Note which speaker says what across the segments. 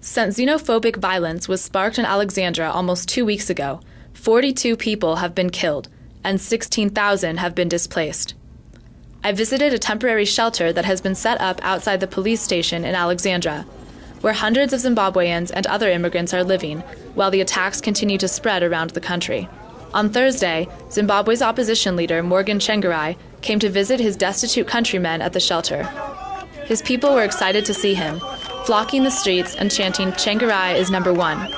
Speaker 1: Since xenophobic violence was sparked in Alexandra almost two weeks ago, 42 people have been killed and 16,000 have been displaced. I visited a temporary shelter that has been set up outside the police station in Alexandra, where hundreds of Zimbabweans and other immigrants are living while the attacks continue to spread around the country. On Thursday, Zimbabwe's opposition leader Morgan Tsvangirai came to visit his destitute countrymen at the shelter. His people were excited to see him, flocking the streets and chanting Tsvangirai is number one.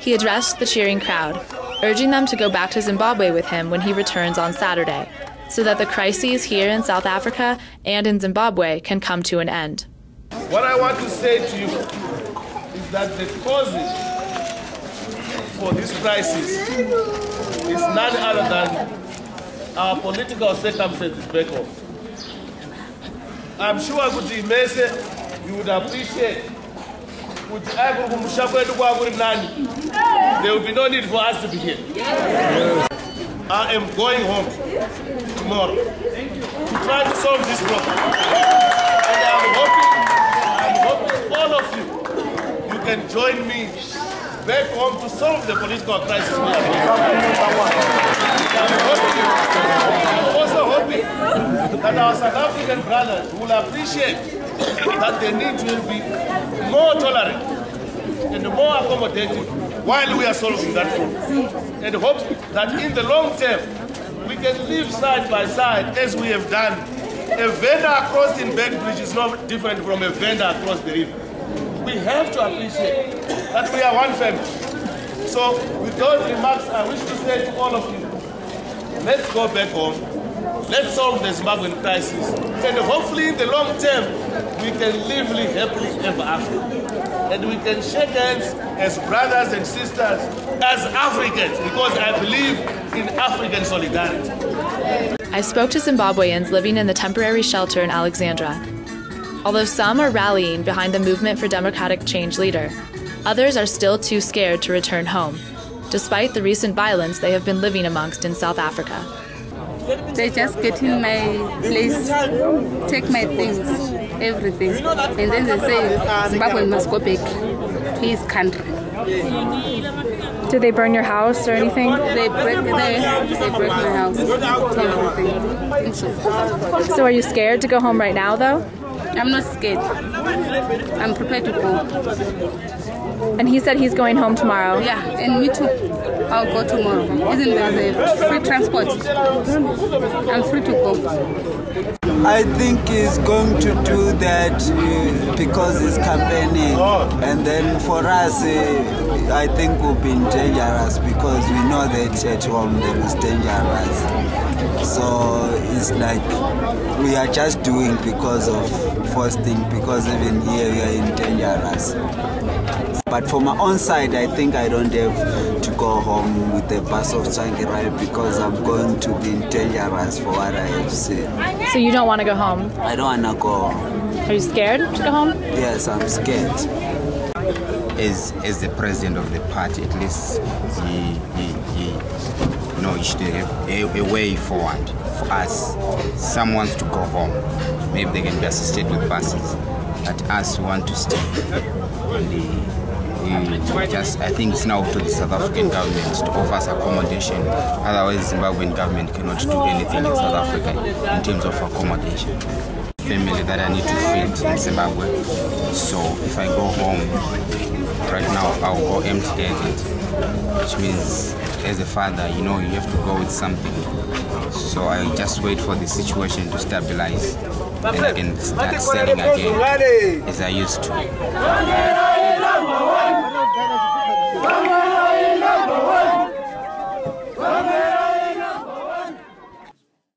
Speaker 1: He addressed the cheering crowd, urging them to go back to Zimbabwe with him when he returns on Saturday, so that the crises here in South Africa and in Zimbabwe can come to an end.
Speaker 2: What I want to say to you is that the causes for this crisis is none other than our political circumstances back. I'm sure kuti mese you would appreciate kuti aikuri kumusha kwedu kwakuri nani there will be no need for us to be here i am going home tomorrow to try to solve this problem and i'm hoping i'm hoping all of you you can join me back home to solve the political crisis we are also hoping that our South African brothers will appreciate that the need will be more tolerant and more accommodative while we are solving that problem. And hope that in the long term, we can live side by side as we have done. A vendor crossing Beitbridge is not different from a vendor across the river. We have to appreciate that we are one family. So with those remarks, I wish to say to all of you, let's go back home. Let's solve the Zimbabwean crisis. And hopefully in the long term, we can live happily ever after. And we can shake hands as brothers and sisters, as Africans, because I believe in African solidarity.
Speaker 1: I spoke to Zimbabweans living in the temporary shelter in Alexandra. Although some are rallying behind the Movement for Democratic Change leader, others are still too scared to return home, despite the recent violence they have been living amongst in South Africa.
Speaker 3: They just get in my place, take my things, everything, and then they say Zimbabwe must go back to his country.
Speaker 1: Did they burn your house or anything?
Speaker 3: They break, they, they break my house, everything. So,
Speaker 1: So are you scared to go home right now though?
Speaker 3: I'm not scared. I'm prepared to go.
Speaker 1: And he said he's going home tomorrow.
Speaker 3: Yeah, and me too. I'll go tomorrow. Isn't there a free transport? I'm free to go.
Speaker 4: I think he's going to do that uh, because he's campaigning. And then for us, uh, I think we've been dangerous because we know that at home there is dangerous. So it's like we are just doing because of first thing, because even here we are in dangerous. But for my own side, I think I don't have to go home with the bus of Tsvangirai because I'm going to be dangerous for what I have seen.
Speaker 1: So you don't want to go home?
Speaker 4: I don't want to go home.
Speaker 1: Are you scared to go home?
Speaker 4: Yes, I'm scared.
Speaker 5: as as the president of the party, at least he he, he you know he should have a, a way forward for us. Some wants to go home, maybe they can be assisted with buses, but us who want to stay. And the, Mm, we just I think it's now to the South African government to offer us accommodation. Otherwise, Zimbabwean government cannot do anything in South Africa in terms of accommodation family that I need to feed in Zimbabwe. So if I go home right now, I'll go empty-handed, which means as a father, you know, you have to go with something. So I just wait for the situation to stabilize, and I can start selling again as I used to.